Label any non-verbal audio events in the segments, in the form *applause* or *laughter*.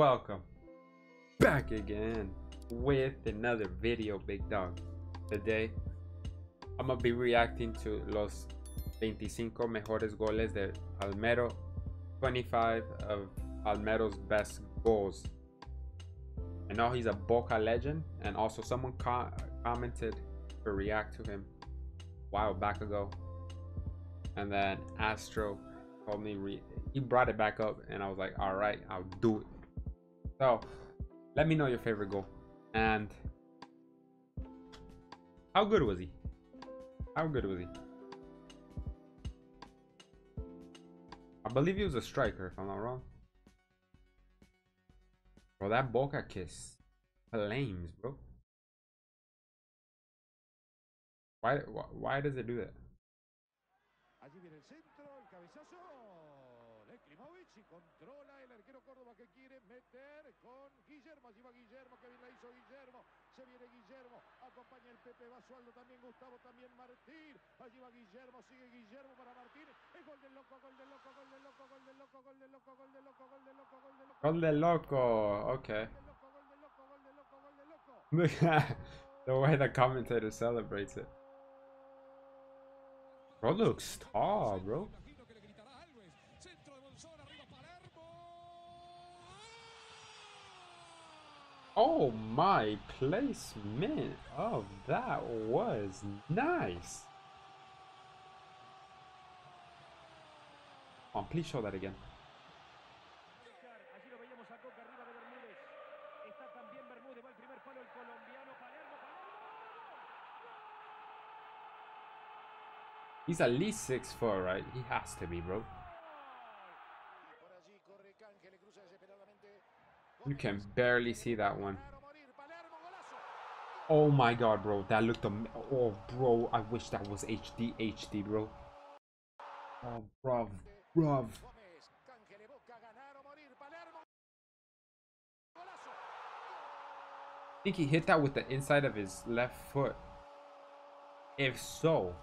Welcome back again with another video, big dog. Today, I'm gonna be reacting to los 25 mejores goles de Palmero, 25 of Palmero's best goals. I know he's a Boca legend, and also someone co commented to react to him a while back ago. And then Astro told me he brought it back up, and I was like, all right, I'll do it. So, let me know your favorite goal. And how good was he? How good was he? I believe he was a striker, if I'm not wrong. Bro, that Boca kiss flames, bro. Why, why, why does it do that? Allí viene el centro, el cabezazo y controla quiere meter con Guillermo. Allí va Guillermo, que bien la hizo Guillermo. Se viene Guillermo, acompaña el Pepe Basualdo, también Gustavo, también Martín. Allí va Guillermo, sigue Guillermo para Martín. El gol del loco, gol del loco, gol del loco, gol del loco, gol del loco, gol del loco, gol del loco, gol del loco. Gol del loco. Okay. Look at the way the commentator celebrates it. Bro looks tall, bro. Oh my placement of that was nice. Oh, please show that again. He's at least six foot, right? He has to be, bro. You can barely see that one. Oh my god, bro. That looked am- Oh, bro. I wish that was HD, HD, bro. Oh, bruv. Bruv. I think he hit that with the inside of his left foot. If so,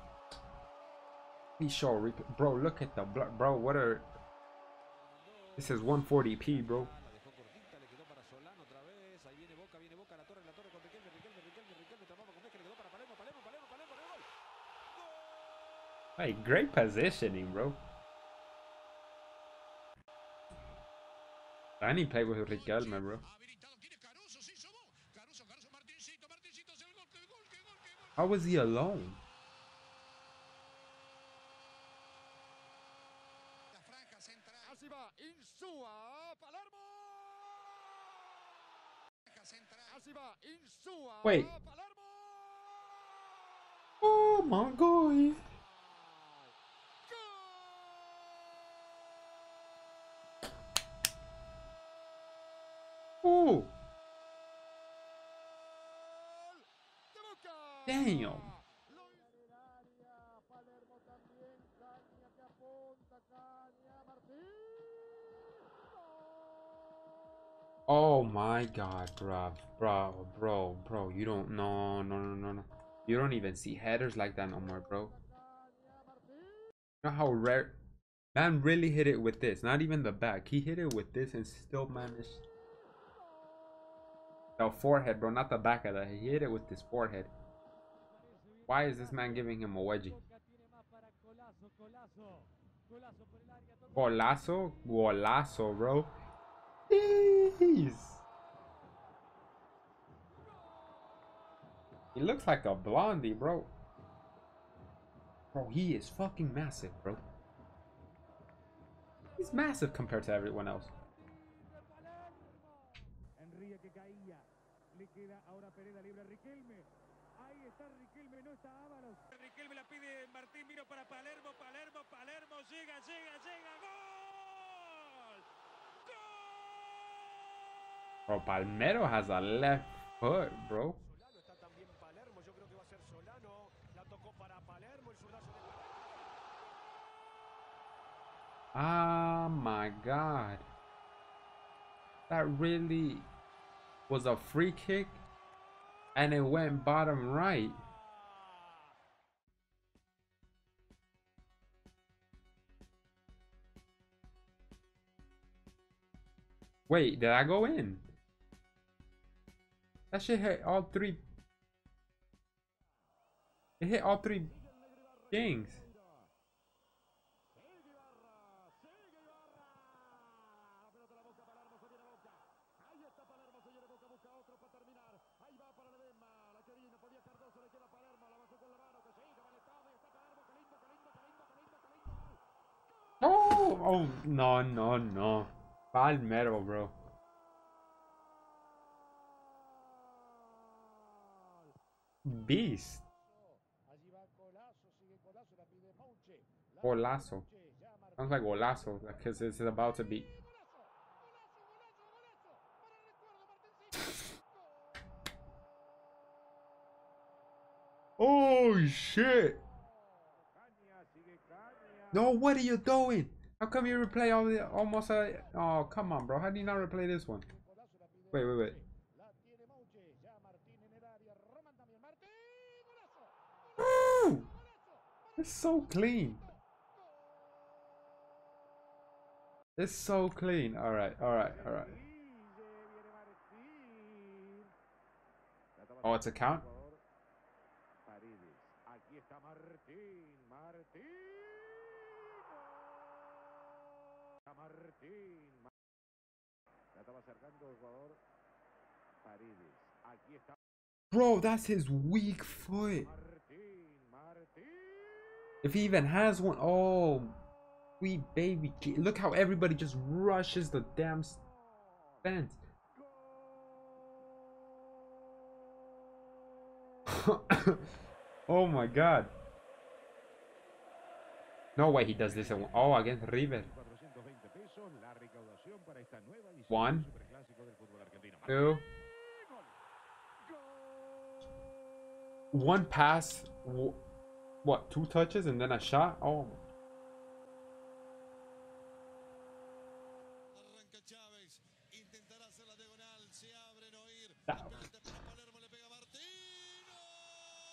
a rep- bro. Look at the bro. What are this is 140p, bro. La dejó cortita, le quedó para Solano otra vez. Ahí viene Boca, viene Boca, la torre, la torre con Riquelme, Riquelme, Riquelme, Riquelme. Tramaba con Messi, le quedó para Palermo, Palermo, Palermo, Palermo, Palermo. Gol. Hey, great positioning, bro. I need play with Riquelme, bro. How was he alone? Wait. Oh my god. Oh, de Boca. damn. Lo hizo en el área, Palermo también, Cagna que apunta, Cagna, Martín. Gol. Oh my god, bro, bro, bro, bro. You don't, no, no, no, no, no. You don't even see headers like that no more, bro. You know how rare. Man really hit it with this, not even the back. He hit it with this and still managed. The forehead, bro, not the back of that. He hit it with his forehead. Why is this man giving him a wedgie? Golazo, golazo, bro. Jeez. He looks like a blondie, bro. Bro, he is fucking massive, bro. He's massive compared to everyone else. Queda ahora Pereda libre Riquelme. Ahí está Riquelme, no está Ábalos. Riquelme la pide Martín, miro para Palermo, Palermo, Palermo, llega, llega, llega, gol. Bro, Palmero has a left foot, bro. Solano está también Palermo, yo creo que va a ser Solano. La tocó para Palermo, el zurdazo de Palermo. Ah, my God. That really was a free kick and it went bottom right. Wait, did I go in? That shit hit all three. It hit all three things. Oh, no, no, no, no. Palmero, bro. Beast. Golazo. Sounds like golazo, because it's about to be. *laughs* Oh shit! No, what are you doing? How come you replay all the almost a? Oh, come on, bro. How do you not replay this one? Wait, wait, wait. It's so clean. It's so clean. All right, all right, all right. Oh, it's a count. Martín. Martín. A Martín. La estaba acercando el jugador Paredes. Aquí está Bro, that's his weak foot. If he even has one. Oh, sweet baby. Look how everybody just rushes the damn fence. *laughs* oh my god. No way he does this. Oh, against River. One. del Superclásico del fútbol argentino. Two. One pass. What? Two touches and then a shot? Oh. Arranca Chávez, intentará hacer la diagonal, se abre, no ir. Ah. La pelota para Palermo, le pega Martino.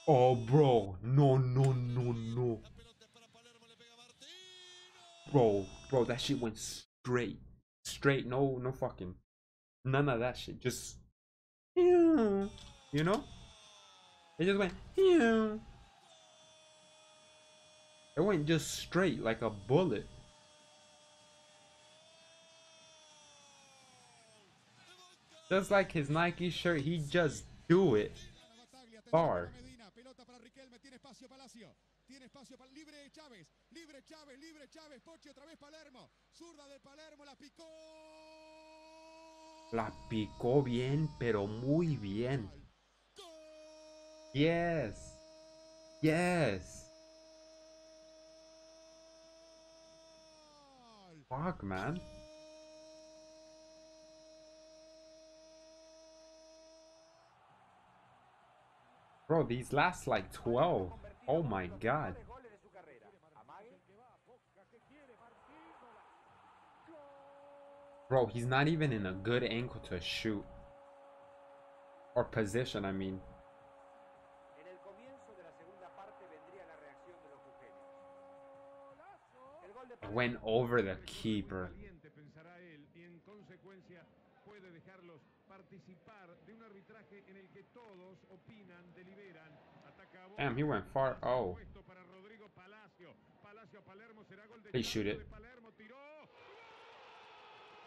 Oh, bro. No, no, no, no. La pelota para Palermo, le pega Martino. Bro, bro, that shit went straight. Straight. No, no fucking. None of that shit. Just. You know? It just went. It went just straight like a bullet. Just like his Nike shirt, he just do it. Bar. Tiene espacio para libre Chávez, libre Chávez, libre Chávez, Pochi otra vez Palermo, zurda de Palermo, la picó. La picó bien, pero muy bien. Yes. Yes. Fuck, man. Bro, these last like 12. Oh my god. Bro, he's not even in a good angle to shoot. Or position, I mean. Went over the keeper. De un arbitraje en el que todos opinan, deliberan. Damn, he went far. Oh. They shoot it. *laughs*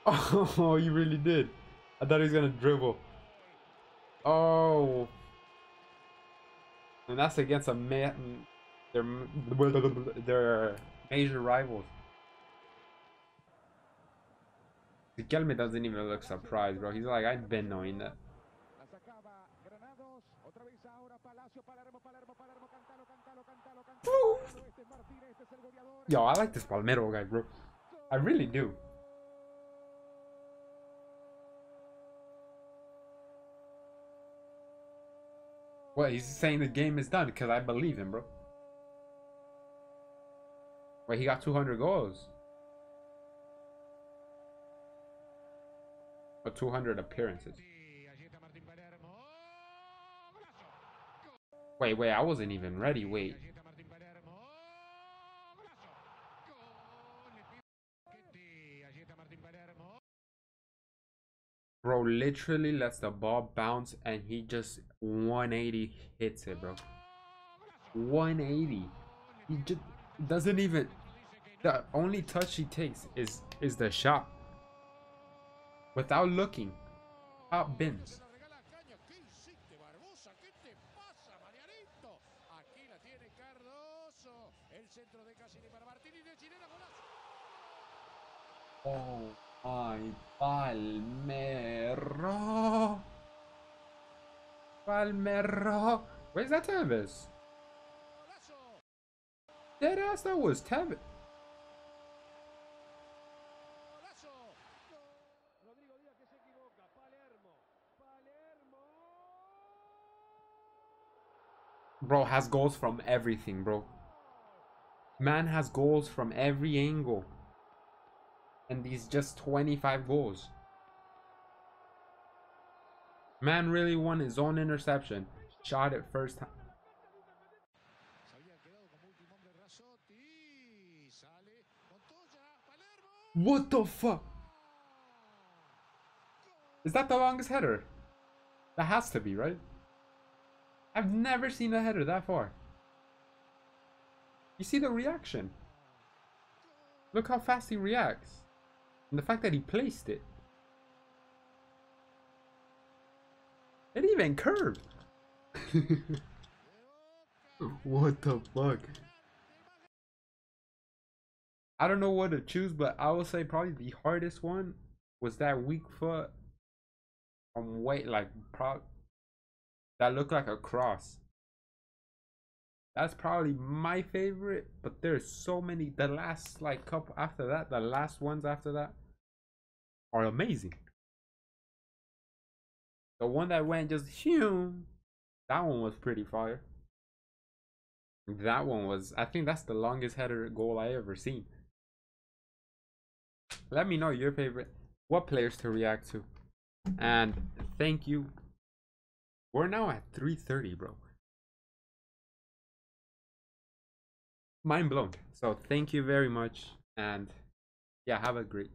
Oh, you really did. I thought he was gonna dribble. Oh. And that's against a ma- their their major rivals. Riquelme doesn't even look surprised, bro. He's like, I've been knowing that. Yo, I like this Palmero guy, bro. I really do. Well, he's saying the game is done because I believe him, bro. Wait, he got 200 goals. Or 200 appearances. Wait, wait, I wasn't even ready. Wait. Allí está Martín Palermo. Golazo. Gol. Le pide Paquete. Allí está Martín Palermo. Bro literally lets the ball bounce and he just 180 hits it, bro. 180. He just doesn't even the only touch he takes is is the shot. Without looking. Out bins. Oh my Palmero. Palmero. Where's that Tevez? Dead ass that was Tevez. Bro has goals from everything, bro. Man has goals from every angle. And he's just 25 goals. Man really won his own interception. Shot it first time. What the fuck? Is that the longest header? That has to be, right? I've never seen a header that far. You see the reaction? Look how fast he reacts. And the fact that he placed it. It even curved. *laughs* what the fuck? I don't know what to choose, but I will say probably the hardest one was that weak foot from weight like pro that looked like a cross. That's probably my favorite, but there's so many. The last like couple after that, the last ones after that are amazing. The one that went just hume, that one was pretty fire. That one was, I think that's the longest header goal I ever seen. Let me know your favorite, what players to react to, and thank you. We're now at 3:30, bro. Mind blown. So thank you very much, and yeah, have a great